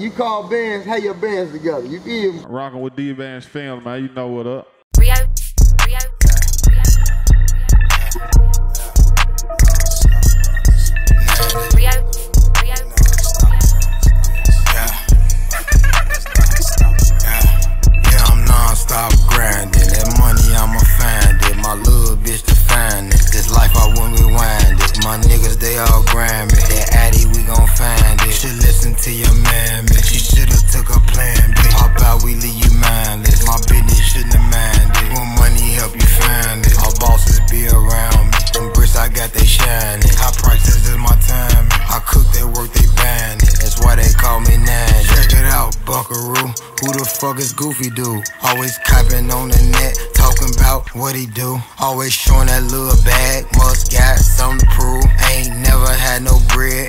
You call bands, have your bands together. You feel me? Rocking with D Bandz film, man. You know what up. Rio, Rio, Rio, Rio, Yeah, I'm non-stop grinding. That money, I'ma find it. My little bitch to find it. This life, I wouldn't rewind it. My niggas, to your man. You should've took a plan, bitch. How about we leave you mindless? My business shouldn't money help you find it. Our bosses be around me. Them bricks I got, they shining. High prices is my time. I cook that work, they it. That's why they call me. Check it out, Buckaroo. Who the fuck is Goofy dude? Always copping on the net, talking about what he do. Always showing that little bag, must got something to prove. Ain't never had no bread,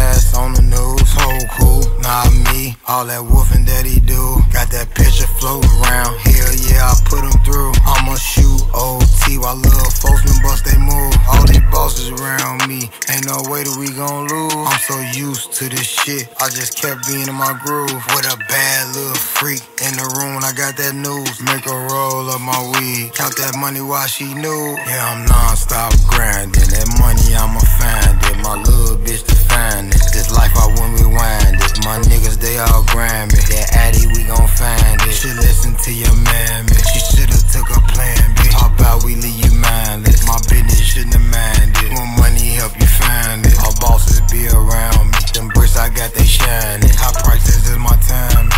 ass on the news. So cool, not me. All that woofing that he do. Got that picture floating around. Hell yeah, I put him through. I'ma shoot OT while little folks been bust they move. All these bosses around me, ain't no way that we gon' lose. I'm so used to this shit, I just kept being in my groove. With a bad little freak in the room when I got that news. Make her roll up my weed, count that money while she knew. Yeah, I'm non-stop grinding. That money I'ma find it. My they all grind me. That Addy, we gon' find it. She listen to your man, man. She should've took a plan, bitch. Hop out, we leave you mindless. My business shouldn't have minded. More money help you find it. All bosses be around me. Them bricks I got, they shining. High prices is my time.